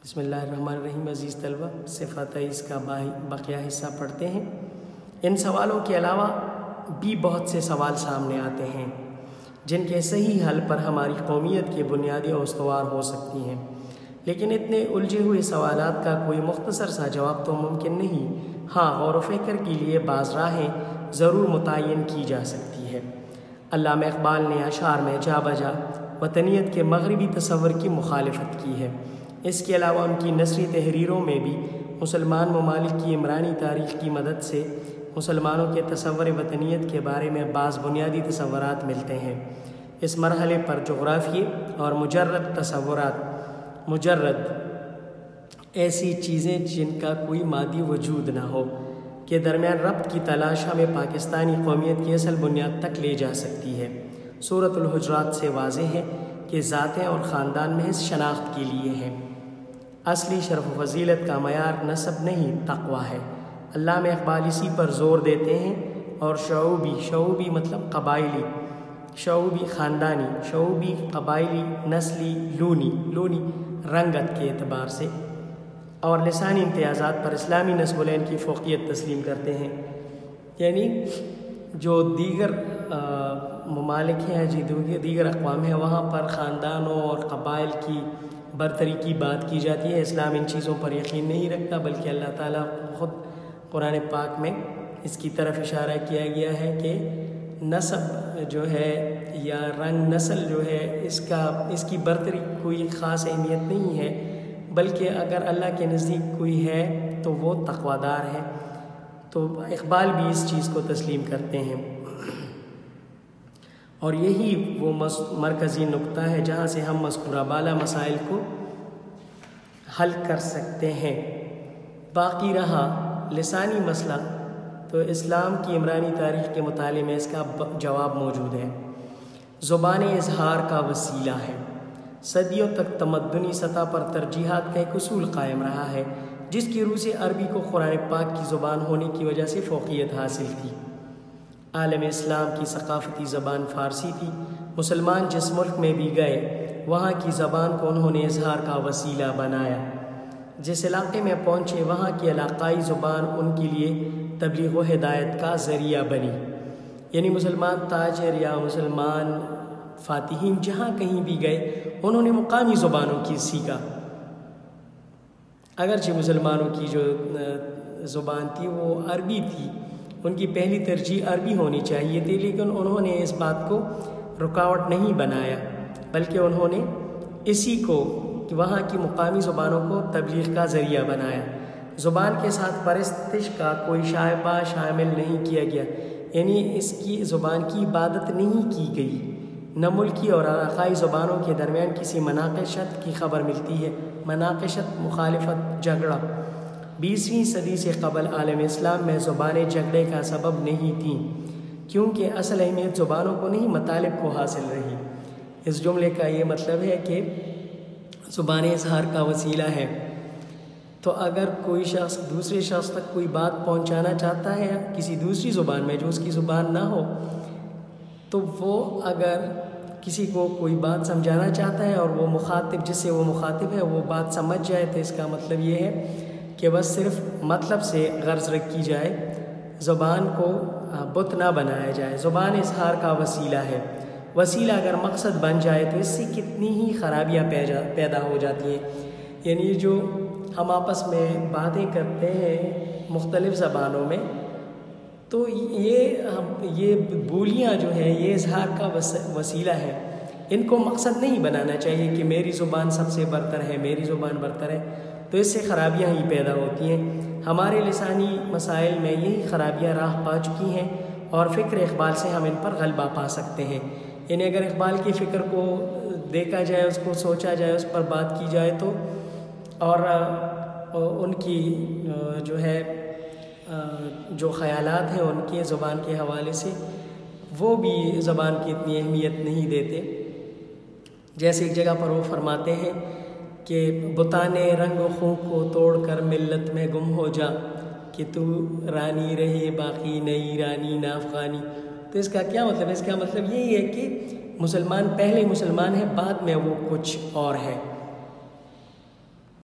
बसमीम अज़ीज़ तलबा, सिफ़ात इसका बकिया हिस्सा पढ़ते हैं। इन सवालों के अलावा भी बहुत से सवाल सामने आते हैं, जिनके सही हल पर हमारी कौमियत की बुनियादी उसवार हो सकती हैं। लेकिन इतने उलझे हुए सवाल का कोई मुख्तसर सा जवाब तो मुमकिन नहीं। हाँ गौर फ़िक्र के लिए बाज़ राहें ज़रूर मुतन की जा सकती है। अलाम इकबाल ने अशार में जा बजा वतनीत के मगरबी तस्वर की मुखालफत की है। इसके अलावा उनकी नसरी तहरीरों में भी मुसलमान ममालिक की इमरानी तारीख़ की मदद से मुसलमानों के तस्वर वतनीत के बारे में बाज़ बुनियादी तस्वरत मिलते हैं। इस मरहले पर जोग्राफ़ी और मुजरद तस्वरत मुजरद ऐसी चीज़ें जिनका कोई मादी वजूद ना हो के दरमियान रब्त की तलाश हमें पाकिस्तानी कौमियत की असल बुनियाद तक ले जा सकती है। सूरतलहजरात से वाज है कि ज़ातें और ख़ानदान महज शनाख्त के लिए हैं। असली शरफ फजीलत का मैार नसब नहीं, तकवा है। अल्लाह में इकबाल इसी पर ज़ोर देते हैं और शूबी शूबी मतलब कबायली शूबी ख़ानदानी शूबी कबायली नस्ली, लूनी लूनी रंगत के अतबार से। और लसानी इम्तियाज़ात पर इस्लामी नस्बुलैन की फ़ोकियत तस्लीम करते हैं। यानी जो दीगर ममालिक हैं जी दीगर अकवाम हैं, वहाँ पर ख़ानदानों और कबाइल की बरतरी की बात की जाती है। इस्लाम इन चीज़ों पर यकीन नहीं रखता, बल्कि अल्लाह ताला ख़ुद कुरान पाक में इसकी तरफ़ इशारा किया गया है कि नसब जो है या रंग नस्ल जो है, इसका, इसकी बरतरी कोई ख़ास अहमियत नहीं है। बल्कि अगर अल्लाह के नज़दीक कोई है तो वो तकवादार है। तो इकबाल भी इस चीज़ को तस्लीम करते हैं। और यही वो मरकज़ी नुक्ता है जहाँ से हम मस्कुरा बाला मसाइल को हल कर सकते हैं। बाकी रहा लसानी मसला तो इस्लाम की इमरानी तारीख़ के मुताले में इसका जवाब मौजूद है। ज़ुबान इजहार का वसीला है। सदियों तक तमदनी सतह पर तरजीहत का एक असूल कायम रहा है, जिसकी रूह से अरबी को कुरान पाक की ज़ुबान होने की वजह से फ़ोकियत हासिल थी आलम इस्लाम की सकाफ़ती ज़बान फ़ारसी थी। मुसलमान जिस मुल्क में भी गए, वहाँ की ज़बान को उन्होंने इजहार का वसीला बनाया। जिस इलाके में पहुँचे, वहाँ की इलाकाई ज़ुबान उनके लिए तबलीग हिदायत का ज़रिया बनी। यानी मुसलमान ताजर या मुसलमान फ़ातिहीन जहाँ कहीं भी गए, उन्होंने मुकामी ज़ुबानों की सीखा। अगरचे मुसलमानों की जो ज़ुबान थी, वो अरबी थी। उनकी पहली तरजीह अरबी होनी चाहिए थी, लेकिन उन्होंने इस बात को रुकावट नहीं बनाया, बल्कि उन्होंने इसी को, कि वहाँ की मुकामी ज़ुबानों को तबलीग का ज़रिया बनाया। ज़ुबान के साथ परस्तिश का कोई शायबा शामिल नहीं किया गया, यानी इसकी ज़ुबान की इबादत नहीं की गई। न मुल्की और अलाक़ाई ज़ुबानों के दरमियान किसी मनाकशत की खबर मिलती है। मनाकशत मुखालफत झगड़ा। बीसवीं सदी से कबल आलम इस्लाम में ज़ुबान झगड़े का सबब नहीं थी, क्योंकि असल अहमियत ज़ुबानों को नहीं मतलब को हासिल रही। इस जुमले का ये मतलब है कि ज़ुबान इजहार का वसीला है। तो अगर कोई शख्स दूसरे शख्स तक कोई बात पहुंचाना चाहता है, किसी दूसरी ज़ुबान में जो उसकी ज़ुबान ना हो तो वो अगर किसी को कोई बात समझाना चाहता है और वो मुखातिब, जिससे वो मुखातिब है, वो बात समझ जाए तो इसका मतलब ये है कि बस सिर्फ़ मतलब से गर्ज रखी जाए, ज़ुबान को बुत ना बनाया जाए। ज़ुबान इजहार का वसीला है। वसीला अगर मकसद बन जाए तो इससे कितनी ही ख़राबियाँ पैदा हो जाती हैं। यानी जो हम आपस में बातें करते हैं मुख्तलिफ़ ज़बानों में तो ये ये बोलियाँ जो हैं, ये इजहार का वसीला है। इनको मकसद नहीं बनाना चाहिए कि मेरी ज़ुबान सबसे बरतर है, मेरी ज़ुबान बरतर है। तो इससे ख़राबियाँ ही पैदा होती हैं। हमारे लसानी मसाइल में यही ख़राबियाँ राह पा चुकी हैं और फ़िक्र इकबाल से हम इन पर गलबा पा सकते हैं। यानी अगर इकबाल की फ़िक्र को देखा जाए, उसको सोचा जाए, उस पर बात की जाए तो और उनकी जो है जो ख़यालात हैं उनके ज़ुबान के हवाले से, वो भी ज़बान की इतनी अहमियत नहीं देते। जैसे एक जगह पर वो फरमाते हैं कि बुताने रंग खूँ को तोड़ कर मिलत में गुम हो जा, कि तू रानी रहे, बाकी नई रानी ना अफ़गानी तो इसका क्या मतलब है? इसका मतलब यही है कि मुसलमान, पहले मुसलमान है, बाद में वो कुछ और है।